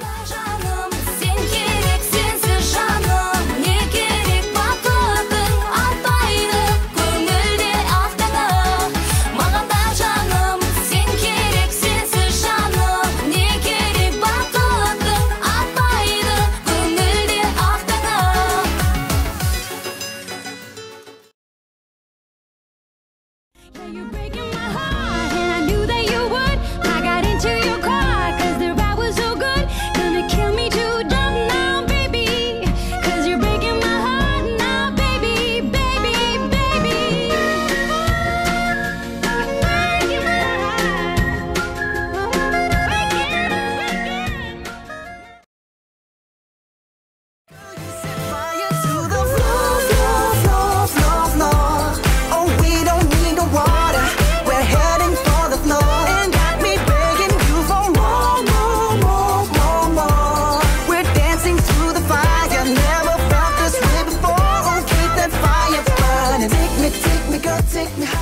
жаным сен керек сенсіз жаным не керек бақытың арпайды көңілде ақтана маған да жаным сен керек сенсіз жаным не керек бақытың ақпайды көңілде ақтана make me high.